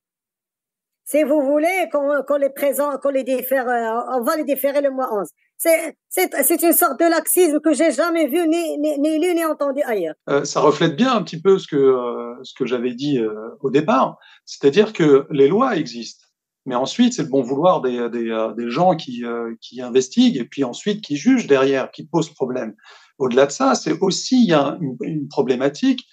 si vous voulez qu'on les présente, qu'on les diffère, on va les différer le mois 11. C'est une sorte de laxisme que j'ai jamais vu ni, ni, lu ni entendu ailleurs. Euh, ça reflète bien un petit peu ce que, euh, que j'avais dit euh, au départ, c'est-à-dire que les lois existent, mais ensuite c'est le bon vouloir des, des, euh, des gens qui, euh, qui investiguent et puis ensuite qui jugent derrière, qui posent problème. Au-delà de ça, c'est aussi y a une, problématique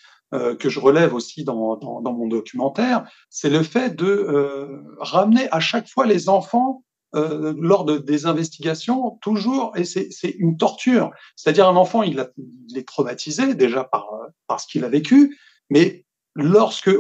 que je relève aussi dans, dans, dans mon documentaire, c'est le fait de ramener à chaque fois les enfants euh, lors de, des investigations, toujours, et c'est une torture. C'est-à-dire un enfant, il, a, il, est traumatisé déjà par, par ce qu'il a vécu, mais lorsque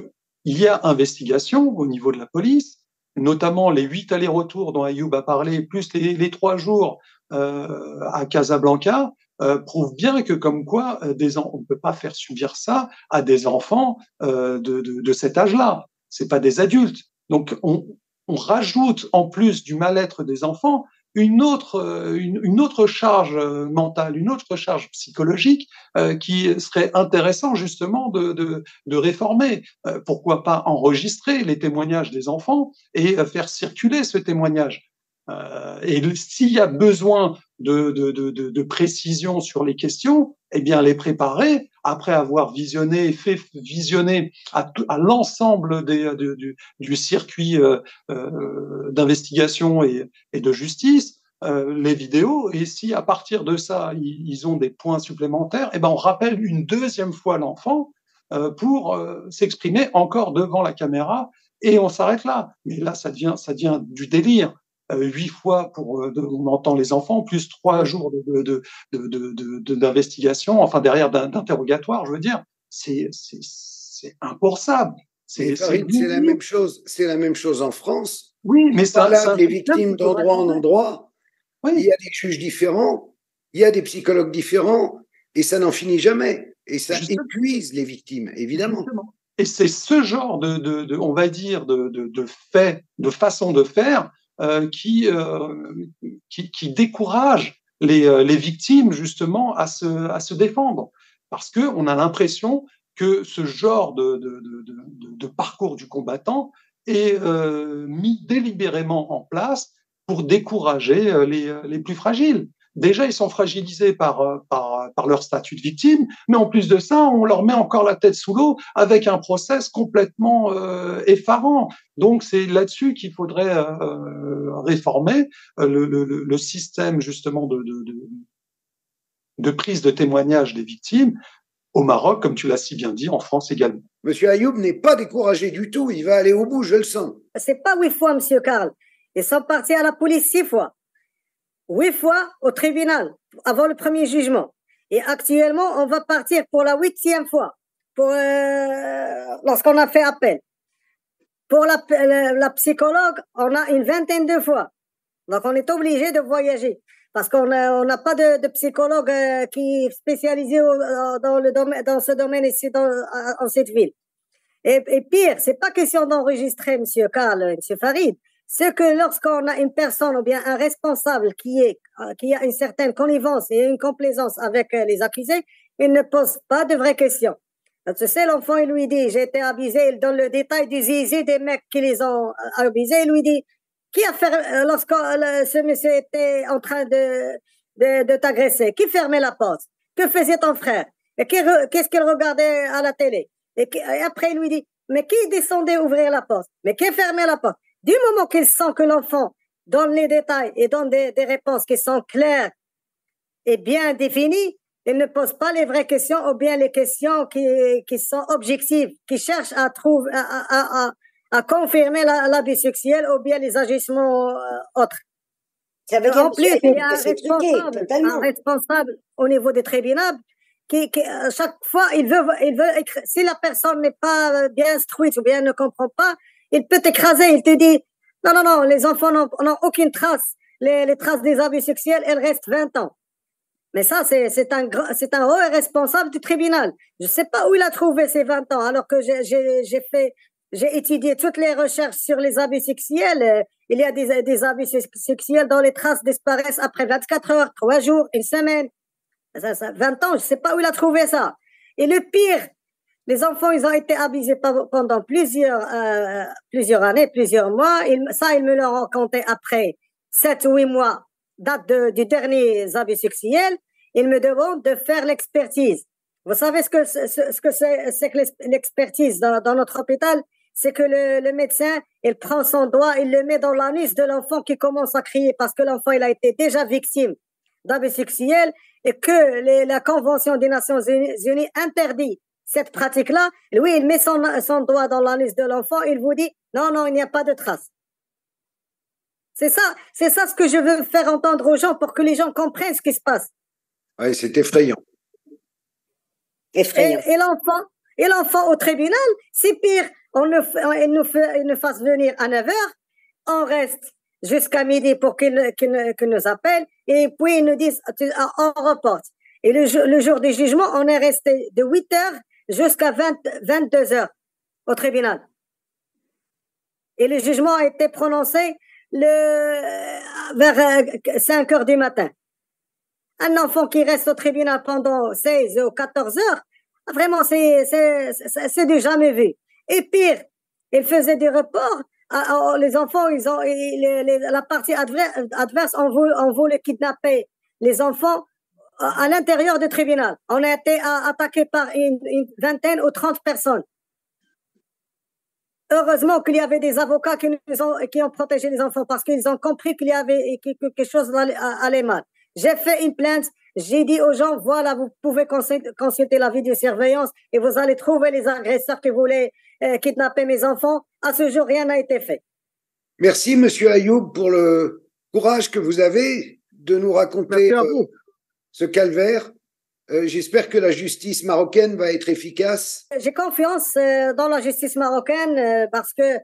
il y a investigation au niveau de la police, notamment les huit allers-retours dont Ayoub a parlé, plus les, trois jours euh, à Casablanca, euh, prouve bien que comme quoi euh, on ne peut pas faire subir ça à des enfants euh, de, cet âge-là. C'est pas des adultes. Donc on, on rajoute en plus du mal-être des enfants une autre, euh, une, autre charge euh, mentale, une autre charge psychologique euh, qui serait intéressant justement de, de, de réformer. Euh, pourquoi pas enregistrer les témoignages des enfants et faire circuler ce témoignage. Euh, et s'il y a besoin de, de, de, de, précision sur les questions, eh bien les préparer après avoir visionné, fait visionner à, à l'ensemble du, du, circuit euh, euh, d'investigation et, et, de justice euh, les vidéos. Et si à partir de ça ils, ont des points supplémentaires, eh ben on rappelle une deuxième fois l'enfant euh, pour euh, s'exprimer encore devant la caméra et on s'arrête là. Mais là ça devient ça devient du délire huit fois pour de, on entend les enfants, plus trois jours de, de, de, d'investigation, enfin derrière d'interrogatoire, je veux dire, c'est c'est impensable. C'est la même chose. C'est la même chose en France. Oui, mais ça, là, ça, les victimes d'endroit en endroit. Oui. Il y a des juges différents, il y a des psychologues différents, et ça n'en finit jamais. Et ça Justement. épuise les victimes, évidemment. Justement. Et c'est ce genre de, de, de, on va dire, de, de, de fait, de façon de faire euh, qui, euh, qui, qui, décourage les, euh, les, victimes justement à se, défendre. Parce qu'on a l'impression que ce genre de, parcours du combattant est euh, mis délibérément en place pour décourager les plus fragiles déjà ils sont fragilisés par, euh, par, par leur statut de victime, mais en plus de ça, on leur met encore la tête sous l'eau avec un process complètement euh, effarant. Donc c'est là-dessus qu'il faudrait euh, réformer euh, le, le, le, système justement de, de, de, de prise de témoignage des victimes au Maroc, comme tu l'as si bien dit, en France également. Monsieur Ayoub n'est pas découragé du tout, il va aller au bout, je le sens. C'est pas huit fois, Monsieur Karl. Ils sont partis à la police six fois huit fois au tribunal avant le premier jugement. Et actuellement, on va partir pour la huitième fois pour euh, lorsqu'on a fait appel. Pour la, psychologue, on a une vingtaine de fois. Donc, on est obligé de voyager parce qu'on n'a pas de, psychologue euh, qui est spécialisé au, dans, le dans ce domaine ici dans, en cette ville. Et, et pire, c'est pas question d'enregistrer, Monsieur Karl, Monsieur Farid c'est que lorsqu'on a une personne ou bien un responsable qui est euh, qui a une certaine connivence et une complaisance avec euh, les accusés, il ne pose pas de vraies questions. Tu sais, l'enfant, il lui dit, j'ai été abusé, il donne le détail du zizi des mecs qui les ont euh, abusés, il lui dit, qui a fait, lorsque ce monsieur était en train de, de, t'agresser, qui fermait la porte? Que faisait ton frère? Et qu'est-ce qu'il regardait à la télé? Et, et après, il lui dit, mais qui descendait ouvrir la porte? Mais qui fermait la porte? Du moment qu'il sent que l'enfant donne les détails et donne des, des, réponses qui sont claires et bien définies, Il ne pose pas les vraies questions ou bien les questions qui, qui sont objectives, qui cherchent à trouver, à, à, à, confirmer l'abus sexuel ou bien les agissements euh, autres. en plus, il y a un responsable, un responsable au niveau des tribunaux qui, qui, à chaque fois, il veut, il veut écrire. Si la personne n'est pas bien instruite ou bien ne comprend pas, il peut t'écraser. Il te dit, non, non, non, les enfants n'ont aucune trace. Les, les traces des abus sexuels, elles restent 20 ans. Mais ça, c'est un, c'est un haut responsable du tribunal. Je ne sais pas où il a trouvé ces 20 ans, alors que j'ai fait, j'ai étudié toutes les recherches sur les abus sexuels. Il y a des, des abus sexuels dont les traces disparaissent après 24 heures, 3 jours, une semaine. Ça, ça, 20 ans, je ne sais pas où il a trouvé ça. Et le pire, les enfants, ils ont été abusés pendant plusieurs, euh, plusieurs années, plusieurs mois. ça, ils me l'ont raconté après 7 ou 8 mois date de, du dernier abus sexuel, il me demande de faire l'expertise. Vous savez ce que ce, que c'est que l'expertise dans, dans, notre hôpital, c'est que le, le, médecin, il prend son doigt, il le met dans l'anus de l'enfant qui commence à crier parce que l'enfant il a été déjà victime d'abus sexuel et que la Convention des Nations Unies interdit cette pratique-là. Lui, il met son, son doigt dans l'anus de l'enfant, il vous dit non, non, il n'y a pas de trace. C'est ça, c'est ça ce que je veux faire entendre aux gens pour que les gens comprennent ce qui se passe. Oui, c'est effrayant. Effrayant. Et, l'enfant, et l'enfant au tribunal, c'est pire. On nous, il nous, fait, il nous fasse venir à 9 heures, on reste jusqu'à midi pour qu'il nous appelle, et puis ils nous disent, on reporte. Et le, le jour du jugement, on est resté de 8 heures jusqu'à 22 heures au tribunal. Et le jugement a été prononcé vers 5 euh, heures du matin. Un enfant qui reste au tribunal pendant 16 ou 14 heures, vraiment, c'est, du jamais vu. Et pire, il faisait des reports. Les enfants, ils ont, la partie adverse, on voulait, on voulait kidnapper les enfants à l'intérieur du tribunal. On a été attaqué par une, une vingtaine ou trente personnes. Heureusement qu'il y avait des avocats qui, nous ont, qui ont protégé les enfants parce qu'ils ont compris qu'il y avait quelque chose allait mal. J'ai fait une plainte, j'ai dit aux gens, voilà, vous pouvez consulter la vidéosurveillance et vous allez trouver les agresseurs qui voulaient euh, kidnapper mes enfants. À ce jour, rien n'a été fait. Merci, Monsieur Ayoub, pour le courage que vous avez de nous raconter euh, ce calvaire. Euh, j'espère que la justice marocaine va être efficace. J'ai confiance euh, dans la justice marocaine euh, parce que,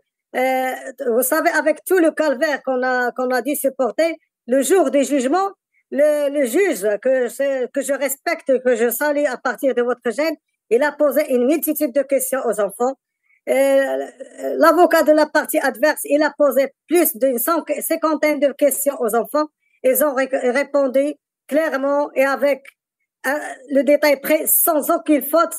vous savez, avec tout le calvaire qu'on a, qu'on a dû supporter, le jour du jugement, le, juge que, que je respecte, que je salue à partir de votre gêne, il a posé une multitude de questions aux enfants. L'avocat de la partie adverse, il a posé plus d'une cinquantaine de questions aux enfants. Ils ont répondu clairement et avec euh, le détail près, sans aucune faute.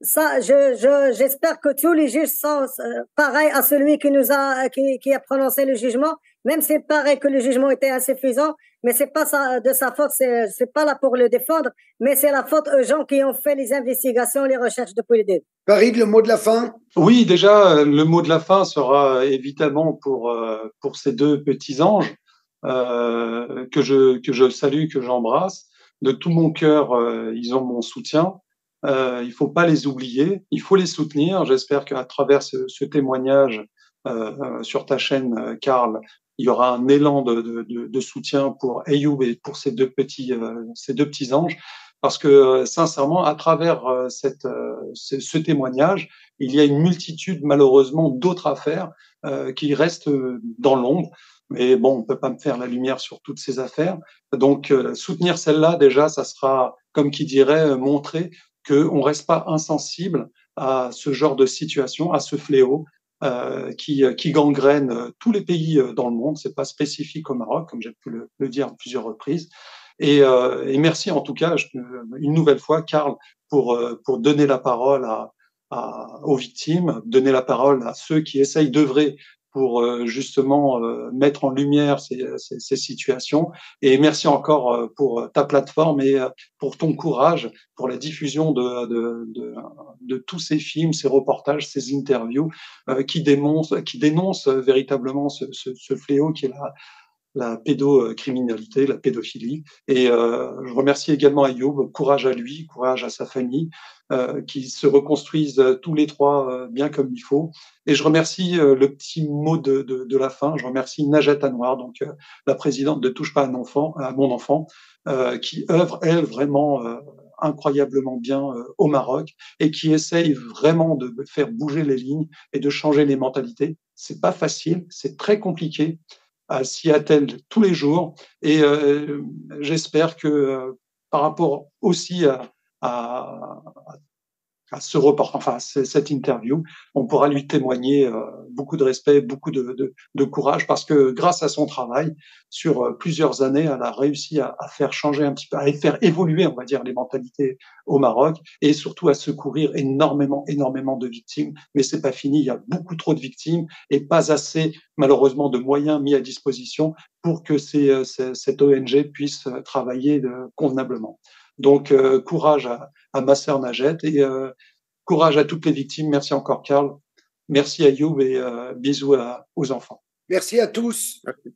Ça, je, je, j'espère que tous les juges sont euh, pareils à celui qui nous a, qui, qui a prononcé le jugement. Même si c'est pareil que le jugement était insuffisant, mais c'est pas ça, de sa faute, c'est, c'est pas là pour le défendre, mais c'est la faute aux gens qui ont fait les investigations, les recherches depuis le début. Farid, le mot de la fin? Oui, déjà, le mot de la fin sera évidemment pour, euh, pour ces deux petits anges, euh, que je, que je salue, que j'embrasse de tout mon cœur, euh, ils ont mon soutien. Euh, il faut pas les oublier, il faut les soutenir. J'espère qu'à travers ce, ce témoignage euh, euh sur ta chaîne, euh, Karl, il y aura un élan de, de, de, soutien pour Ayoub et pour ces deux petits, ces deux petits anges, parce que sincèrement, à travers cette, ce, ce, témoignage, il y a une multitude malheureusement d'autres affaires qui restent dans l'ombre. Mais bon, on peut pas me faire la lumière sur toutes ces affaires. Donc, euh, soutenir celle-là, déjà, ça sera, comme qui dirait, euh, montrer qu'on reste pas insensible à ce genre de situation, à ce fléau euh, qui, qui gangrène tous les pays dans le monde. C'est pas spécifique au Maroc, comme j'ai pu le, dire à plusieurs reprises. Et, merci en tout cas, une nouvelle fois, Karl, pour, pour donner la parole aux victimes, donner la parole à ceux qui essayent d'œuvrer pour euh, justement euh, mettre en lumière ces, ces, ces, situations. Et merci encore euh, pour ta plateforme et pour ton courage, pour la diffusion de, de, de, de tous ces films, ces reportages, ces interviews qui, dénoncent, qui dénoncent véritablement ce, ce, ce fléau qui est la, la pédocriminalité, la pédophilie. Et je remercie également Ayoub, courage à lui, courage à sa famille, qui se reconstruisent tous les trois bien comme il faut. Et je remercie le petit mot de, de, de, la fin, je remercie Najat Anwar, donc la présidente de Touche pas à, enfant, à mon enfant, qui œuvre, elle, vraiment incroyablement bien euh, au Maroc et qui essaye vraiment de faire bouger les lignes et de changer les mentalités. C'est pas facile, c'est très compliqué à s'y attendre tous les jours. Et euh, j'espère que euh, par rapport aussi à, à, à ce report, enfin cette interview, on pourra lui témoigner euh, beaucoup de respect, beaucoup de, de, de, courage, parce que grâce à son travail, sur euh, plusieurs années, elle a réussi à, à, faire changer un petit peu, à faire évoluer, on va dire, les mentalités au Maroc, et surtout à secourir énormément, énormément de victimes. Mais c'est pas fini, il y a beaucoup trop de victimes et pas assez, malheureusement, de moyens mis à disposition pour que ces, euh, cette ONG puisse travailler convenablement. Donc, euh, courage à, à, ma sœur Najette et euh, courage à toutes les victimes. Merci encore, Karl. Merci à You et euh, bisous aux enfants. Merci à tous. Merci.